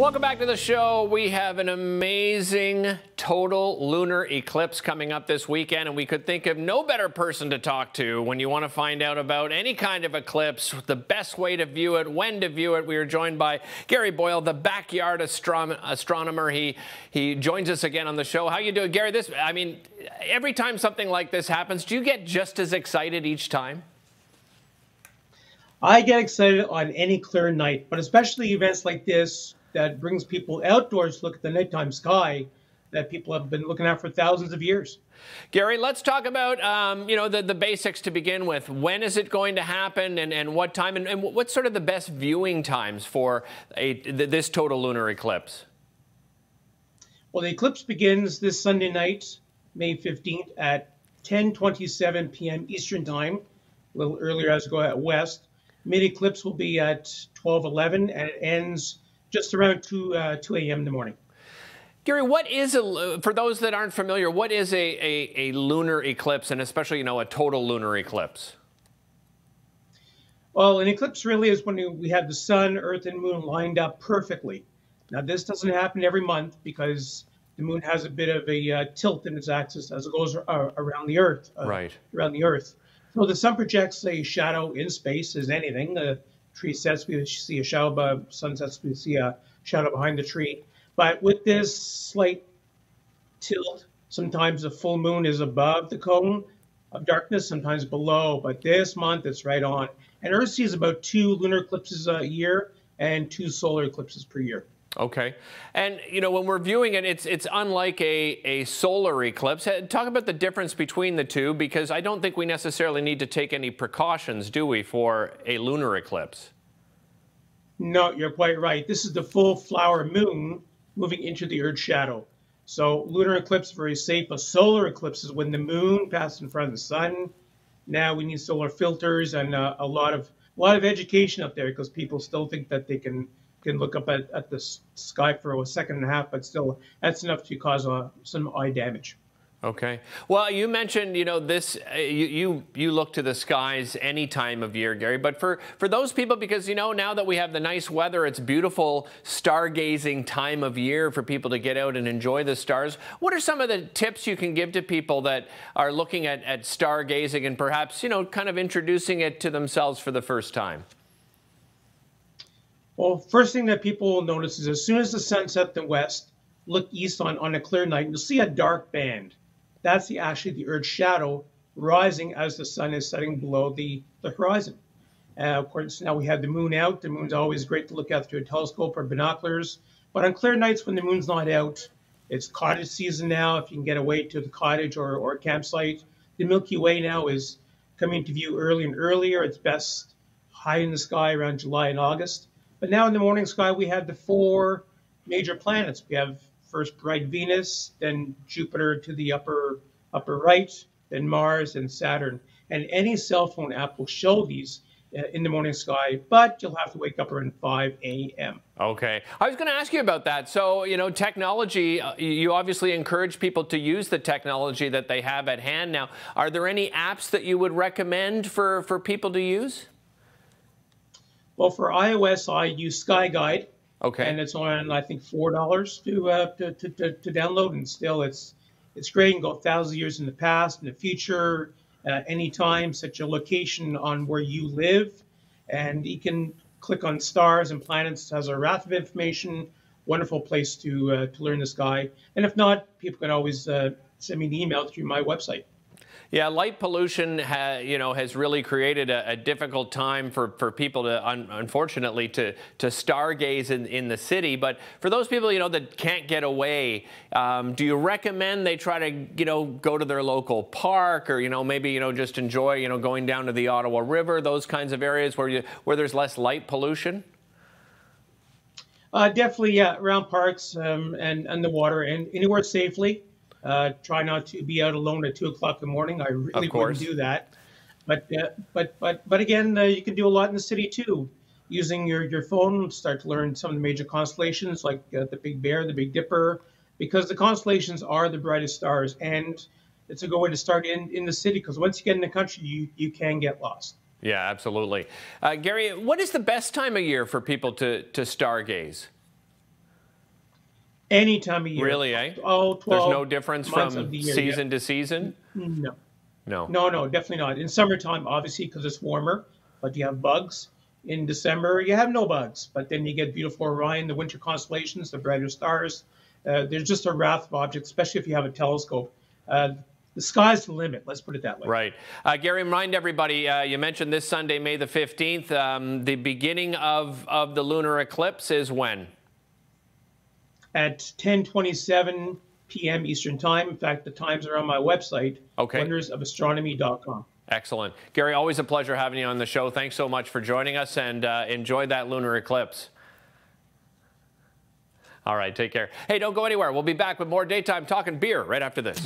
Welcome back to the show. We have an amazing total lunar eclipse coming up this weekend, and we could think of no better person to talk to when you want to find out about any kind of eclipse, the best way to view it, when to view it. We are joined by Gary Boyle, the backyard astro astronomer. He he joins us again on the show. How you doing, Gary? This, I mean, every time something like this happens, do you get just as excited each time? I get excited on any clear night, but especially events like this that brings people outdoors to look at the nighttime sky that people have been looking at for thousands of years. Gary, let's talk about um, you know the, the basics to begin with. When is it going to happen, and, and what time, and, and what's sort of the best viewing times for a, this total lunar eclipse? Well, the eclipse begins this Sunday night, May 15th at 10:27 p.m. Eastern Time, a little earlier as we go out west. Mid eclipse will be at 12:11, and it ends just around 2, uh, 2 a.m. in the morning. Gary, what is a, for those that aren't familiar, what is a, a, a lunar eclipse and especially, you know, a total lunar eclipse? Well, an eclipse really is when we have the sun, earth, and moon lined up perfectly. Now, this doesn't happen every month because the moon has a bit of a uh, tilt in its axis as it goes uh, around the earth. Uh, right. Around the earth. So the sun projects a shadow in space as anything. Tree sets, we see a shadow above, sun sets, we see a shadow behind the tree. But with this slight tilt, sometimes the full moon is above the cone of darkness, sometimes below. But this month it's right on. And Earth sees about two lunar eclipses a year and two solar eclipses per year. Okay. And, you know, when we're viewing it, it's, it's unlike a, a solar eclipse. Talk about the difference between the two, because I don't think we necessarily need to take any precautions, do we, for a lunar eclipse? No, you're quite right. This is the full flower moon moving into the Earth's shadow. So lunar eclipse very safe. A solar eclipse is when the moon passes in front of the sun. Now we need solar filters and uh, a lot of a lot of education up there because people still think that they can can look up at, at the sky for a second and a half, but still that's enough to cause uh, some eye damage. Okay. Well, you mentioned, you know, this, uh, you, you, you look to the skies any time of year, Gary, but for, for those people, because, you know, now that we have the nice weather, it's beautiful stargazing time of year for people to get out and enjoy the stars. What are some of the tips you can give to people that are looking at, at stargazing and perhaps, you know, kind of introducing it to themselves for the first time? Well, first thing that people will notice is as soon as the sun sets in the west, look east on, on a clear night, you'll see a dark band. That's the actually the Earth's shadow rising as the sun is setting below the, the horizon. Uh, of course, now we have the moon out. The moon's always great to look at through a telescope or binoculars. But on clear nights when the moon's not out, it's cottage season now. If you can get away to the cottage or, or campsite, the Milky Way now is coming to view early and earlier. It's best high in the sky around July and August. But now in the morning sky, we have the four major planets. We have first bright Venus, then Jupiter to the upper upper right, then Mars and Saturn. And any cell phone app will show these uh, in the morning sky, but you'll have to wake up around 5 a.m. Okay. I was going to ask you about that. So, you know, technology, uh, you obviously encourage people to use the technology that they have at hand now. Are there any apps that you would recommend for, for people to use? Well, for iOS, I use Sky Guide. Okay. And it's on, I think, four dollars to, uh, to, to, to download, and still, it's it's great. You can go a thousand years in the past, in the future, uh, anytime. Set your location on where you live, and you can click on stars and planets. It has a raft of information. Wonderful place to uh, to learn the sky. And if not, people can always uh, send me an email through my website. Yeah, light pollution, ha, you know, has really created a, a, difficult time for, for people to, un, unfortunately, to, to stargaze in, in the city. But for those people, you know, that can't get away, um, do you recommend they try to, you know, go to their local park or, you know, maybe, you know, just enjoy, you know, going down to the Ottawa River, those kinds of areas where you where there's less light pollution? Uh, definitely, yeah, around parks um, and, and the water and anywhere safely. Uh, try not to be out alone at two o'clock in the morning. I really wouldn't do that. But uh, but but but again, uh, you can do a lot in the city too, using your your phone. Start to learn some of the major constellations like uh, the Big Bear, the Big Dipper, because the constellations are the brightest stars, and it's a good way to start in in the city. Because once you get in the country, you you can get lost. Yeah, absolutely. Uh, Gary, what is the best time of year for people to to stargaze? Any time of year. Really, eh? Oh, 12 There's no difference from year, season to season? No. No. No, no, definitely not. In summertime, obviously, because it's warmer, but you have bugs. In December, you have no bugs, but then you get beautiful Orion, the winter constellations, the brighter stars. Uh, there's just a raft of objects, especially if you have a telescope. Uh, the sky's the limit. Let's put it that way. Right. Uh, Gary, remind everybody, uh, you mentioned this Sunday, May the 15th. Um, the beginning of, of the lunar eclipse is when? At 10:27 p.m. Eastern Time. In fact, the times are on my website, Okay. wondersofastronomy.com. Excellent. Gary, always a pleasure having you on the show. Thanks so much for joining us and uh, enjoy that lunar eclipse. All right, take care. Hey, don't go anywhere. We'll be back with more daytime talking beer right after this.